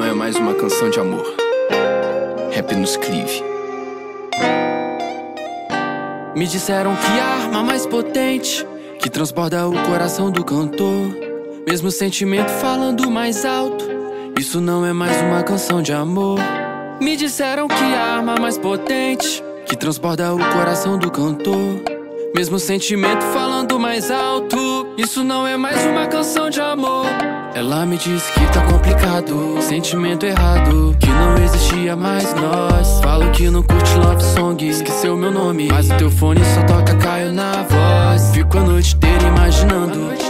não é mais uma canção de amor. Rap nos clive. Me disseram que a arma mais potente que transborda o coração do cantor. Mesmo sentimento falando mais alto. Isso não é mais uma canção de amor. Me disseram que a arma mais potente que transborda o coração do cantor. Mesmo sentimento falando mais alto. Isso não é mais uma canção de amor. Ela me disse que tá complicado, sentimento errado, que não existia mais nós. Falo que não curte love song, esqueceu meu nome, mas o teu fone só toca Caio na voz. Fico a noite inteira imaginando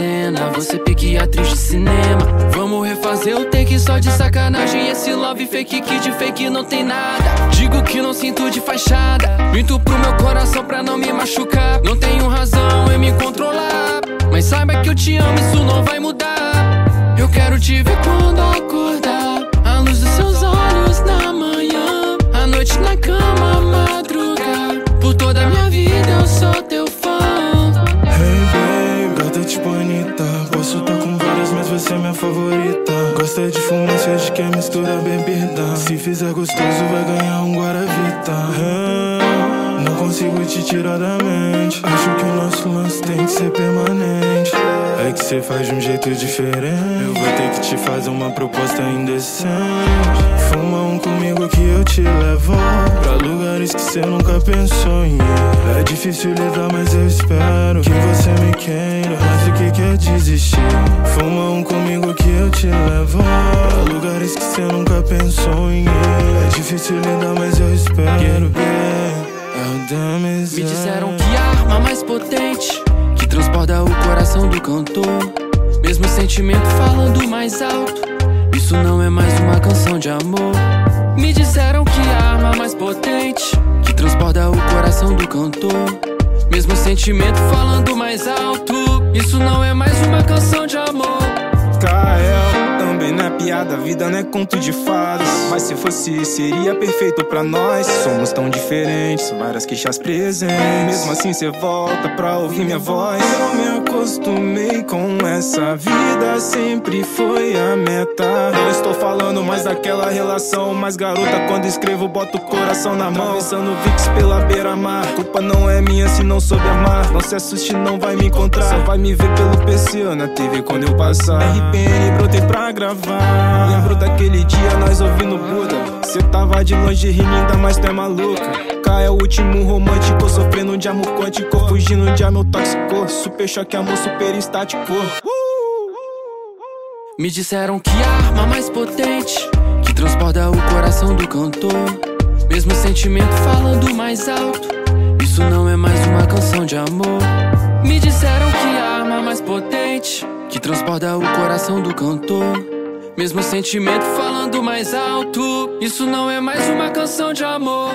cena, você pique atriz de cinema. Vamos refazer o take só de sacanagem. Esse love fake que de fake não tem nada. Digo que não sinto de fachada, minto pro meu coração pra não me machucar. Não tenho razão em me controlar. Mas saiba que eu te amo, isso não vai mudar. Eu quero te ver quando acordar. A luz dos seus olhos na manhã. A noite na cama, madrugar. Por toda a minha vida eu sou teu você é minha favorita. Gosta de fumar, de que mistura bebida. Se fizer gostoso, vai ganhar um Guaravita. Não consigo te tirar da mente. Acho que o nosso lance tem que ser permanente. É que cê faz de um jeito diferente. Eu vou ter que te fazer uma proposta indecente. Fuma um comigo que eu te levo pra lugares que cê nunca pensou em ir. É difícil lidar, mas eu espero que você me queira. Mas o que quer desistir? Fuma te pra lugares que cê nunca pensou em ir. É difícil lidar, mas eu espero. Quero ver. Me disseram que a arma mais potente que transborda o coração do cantor. Mesmo sentimento falando mais alto. Isso não é mais uma canção de amor. Me disseram que a arma mais potente que transborda o coração do cantor. Mesmo sentimento falando mais alto. Isso não é mais uma piada, a vida não é conto de fadas. Mas se fosse, seria perfeito pra nós. Somos tão diferentes, várias queixas presentes. Mesmo assim, cê volta pra ouvir minha voz. Eu me acostumei com essa vida, sempre foi a meta. Não estou falando mais daquela relação. Mas garota, quando escrevo, boto o coração na mão. Atravessando Vix pela beira-mar. Culpa não é minha se não soube amar. Não se assuste, não vai me encontrar. Só vai me ver pelo PC na TV quando eu passar. RPN, brotei pra gravar. Lembro daquele dia nós ouvindo Buda. Cê tava de longe rindo, ainda mais tu é maluca. K é o último romântico, sofrendo de amor quântico. Fugindo de amor tóxico. Super choque, amor super estático. Me disseram que a arma mais potente que transborda o coração do cantor. Mesmo sentimento falando mais alto. Isso não é mais uma canção de amor. Me disseram que a arma mais potente que transborda o coração do cantor. Mesmo sentimento falando mais alto. Isso não é mais uma canção de amor.